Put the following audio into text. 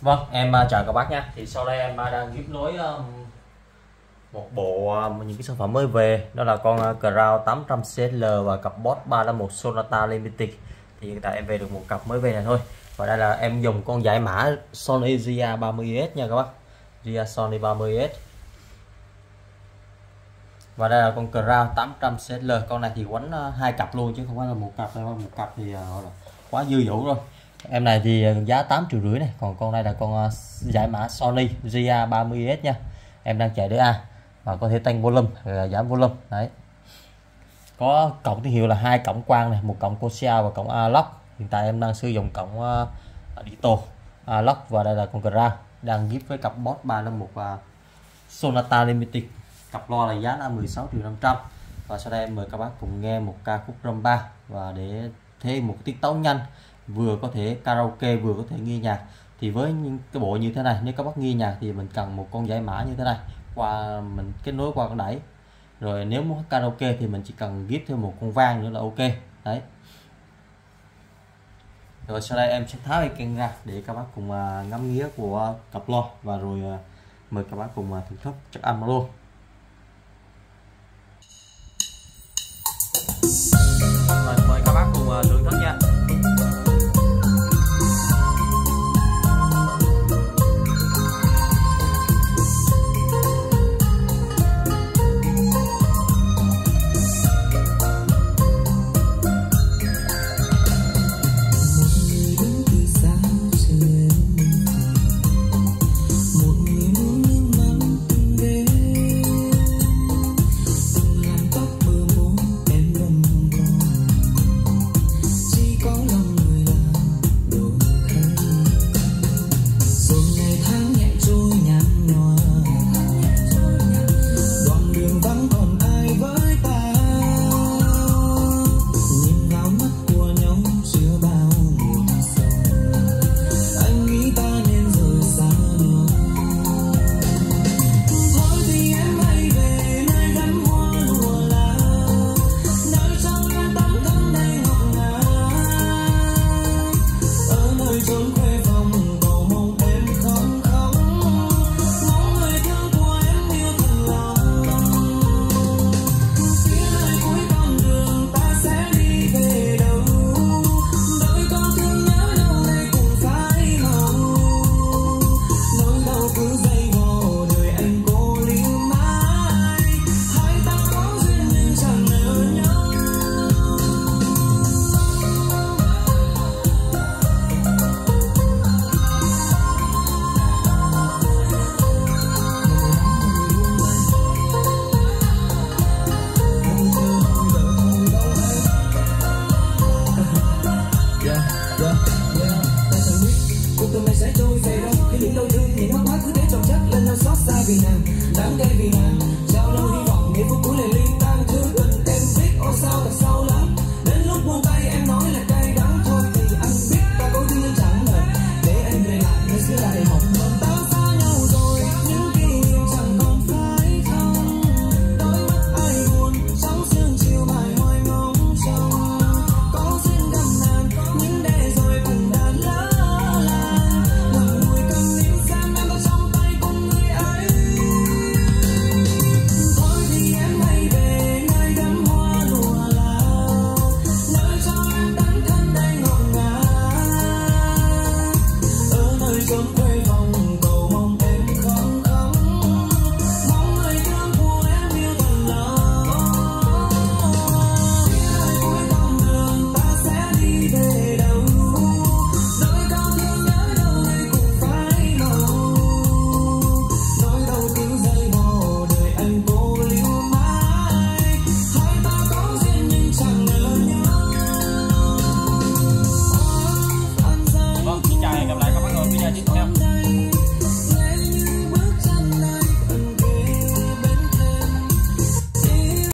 Vâng, em à, chào các bác nhé. Thì sau đây em à, đang tiếp nối um, một bộ à, những cái sản phẩm mới về đó là con Crown 800 CL và cặp Boss 351 Sonata Limited. Thì hiện tại em về được một cặp mới về này thôi. Và đây là em dùng con giải mã Sony Gia 30S nha các bác. Gia Sony 30S. Và đây là con Crown 800 CL. Con này thì quánh hai cặp luôn chứ không phải là một cặp đâu, một cặp thì quá dư dữ rồi em này thì ờ, giá 8 triệu rưỡi này còn con này là con ờ, giải mã Sony GA 30S nha. Em đang chạy đế A và có thể tăng volume giảm volume đấy. Có cổng tín hiệu là hai cổng quang này một cổng Corsair và cổng lock hiện tại em đang sử dụng cổng ờ, uh, digital lock và đây là con Gra đang giúp với cặp boss 351 và Sonata Limited. Cặp loa là giá là 16 triệu 500 và sau đây em mời các bác cùng nghe một ca khúc rumba và để thêm một tiết tấu nhanh vừa có thể karaoke, vừa có thể nghe nhạc. Thì với những cái bộ như thế này, nếu các bác nghe nhạc thì mình cần một con giải mã như thế này. Qua mình kết nối qua con đẩy. Rồi nếu muốn karaoke thì mình chỉ cần ghép thêm một con vang nữa là ok. Đấy. Rồi sau đây em sẽ tháo dây kênh ra để các bác cùng à, ngắm nghía của cặp lo và rồi à, mời các bác cùng à, thưởng thức chắc ăn luôn. Rồi, mời các bác cùng thưởng thức nha. some Elvira.